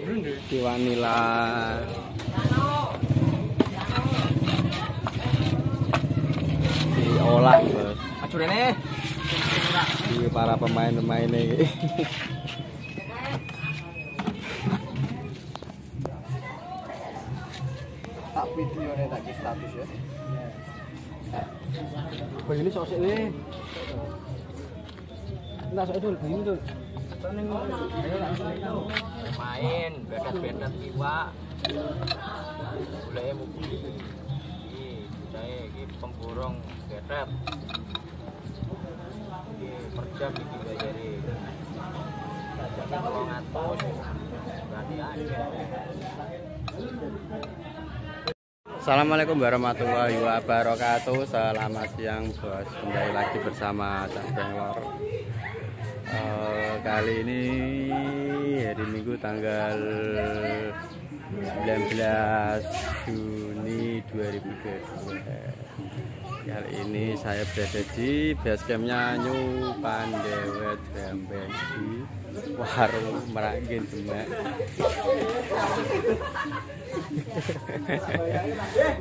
Iwak nila. Diolah, Bos. Maju rene. Di para pemain-pemain ini. Tak video nih tak status ya. Bang ini sosok ini. Enggak sok dulu, ini dulu. Main bedat-bedat iwak boleh mukul iki saya iki pemborong bedat iki per jam iki bayari jadi kalau ngatus berarti aja Assalamualaikum warahmatullahi wabarakatuh. Selamat siang bos. Kembali lagi bersama Cak Benglor. Eh, kali ini hari Minggu tanggal 19 Juni 2022. Kali ini saya berada di base campnya New Pandewet Rembeng di warung Merangin Demak.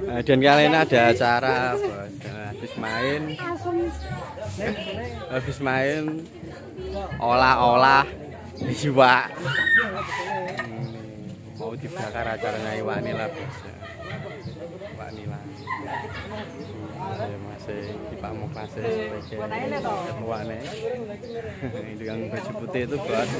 Nah, dan kali ini ada acara habis main habis main olah-olah Hmm, mau dibakar acaranya iwak nila bos. Iwak nila masih di pamuk masih sebagai ketuanya itu yang baju putih itu bos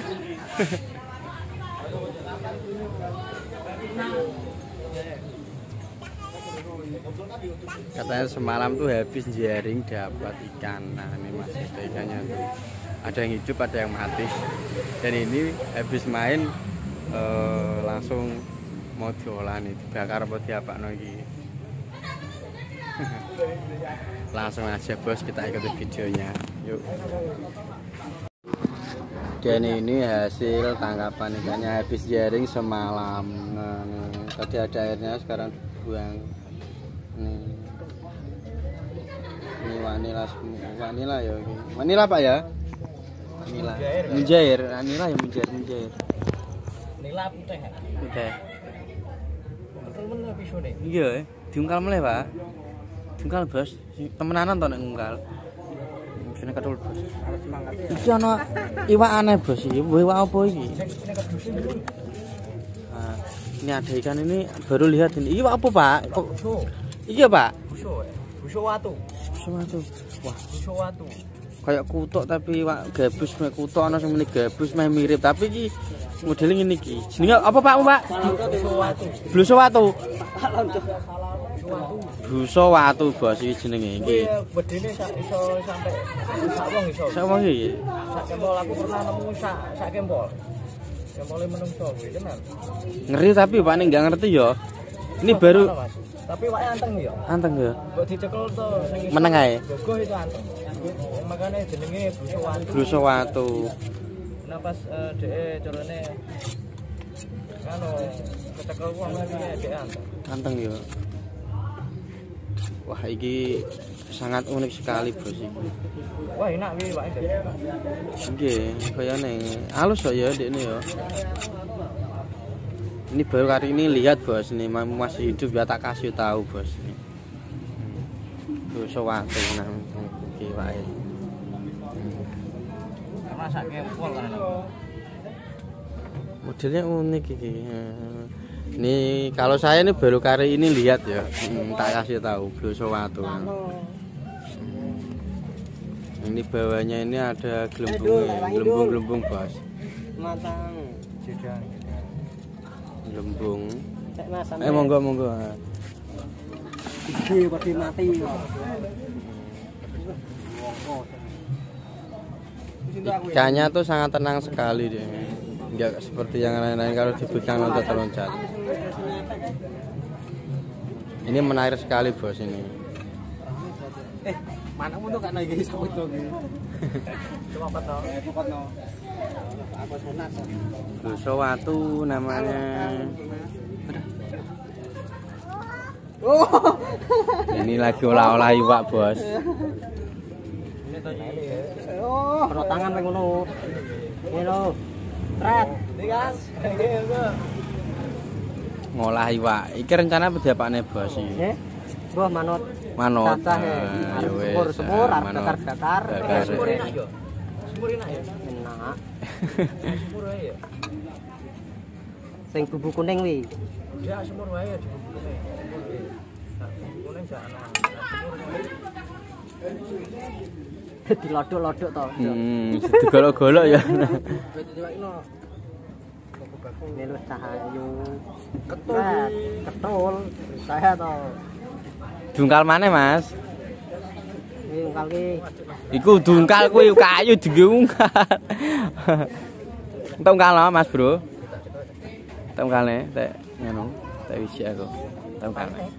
katanya semalam tuh habis jaring dapat ikan. Nah ini masih ikannya tuh ada yang hidup ada yang mati. Dan ini habis main eh, langsung mau diolah nih dibakar apa diapa lagi langsung aja bos kita ikuti videonya. Yuk. Dan ini hasil tangkapan ikannya. Habis jaring semalam. Nah, tadi ada airnya sekarang dibuang. Nih. Ini wanila semua ya wanila pak ya wanila menjair wanila ya menjair menjair nila putih. Nih iya eh. diungkal mulai pak. Diungkal bos. Temenanan toh nek ngungkal sini kadul bos. Iki ana iwak aneh bos. Iki iwak apa iki? Nah, ini ada ikan ini baru lihat ini. Iwak apa pak? Kok iya pak. Buso ya buso watu. Semua tuh wah. Buso watu kayak kutok tapi wak gabus meh kutok ana sing gabus meh mirip tapi iki modelnya ngene iki jenenge apa Pak Pak bluso watu bluso watu bos iki jenenge iki bedene sak iso sampai sak wong iso. sak wong iki Sak kempol aku pernah nemu sak sak kempol. Kempole menungso tenan. ngeri tapi Pak nek nggak ngerti ya ini baru? Tapi wae anteng ya. anteng ya Kok dicekel to isor Meneng ae? Gogoh itu anteng. Makanya jenenge buso watu. bluso watu Nah pas eh, dhek carane kanu kecekel wong iki dhek anteng. anteng ya wah iki sangat unik sekali bos iki Wah enak kuwi wae. Nggih, kayane halus kok ya ndekne ya. Ini baru kali ini lihat bos ini ma- masih hidup ya tak kasih tahu bos ini. Sewatu nah iki wae. Karena sak kempol kan. Modelnya unik iki. Ini kalau saya ini baru kali ini lihat ya, Hmm, tak kasih tahu Blosowatu. Ini bawahnya ini ada gelembung, gelembung-gelembung bos. Matang. Jedang. Mas Eh monggo monggo. Iki pati mati. Ikannya tuh sangat tenang sekali dia. Enggak seperti yang lain-lain kalau dipegang loncat-loncat. Ini menarik sekali bos ini. Eh, mana pun tuh kan lagi sawit tuh. Cuma apa to? Eh, pokoknya. Aku sunat. Blosowatu namanya. Oh. Ini lagi olah-olah iwak bos. To. Oh. Perut tangan pengen ngono. Ini lo. Tret. Ini ngolah iwak. Iki rencana apa diapakne bos iki? Eh, buah manut. Manut. Tata ya. Sepur-sepur, Ah, arep dakar-dakar. Dakar. Semur enak yo. Semur enak ya. Enak. Semur wae ya. Sing bubuk kuning wi. Ya semur wae ya cukup kuning. Semur. Nah, kuning gak ana. Nah, Semur. Dilodok-lodok to. Hmm, digolok-golok ya. Melu cahayu. Ketul. Ketul. Saya to. dungkal mana mas? Iku dungkal kuwi kayu dungkal. Entar no, Mas Bro. Dungkalne tak ngono, tak wisi aku. Dungkal. Okay.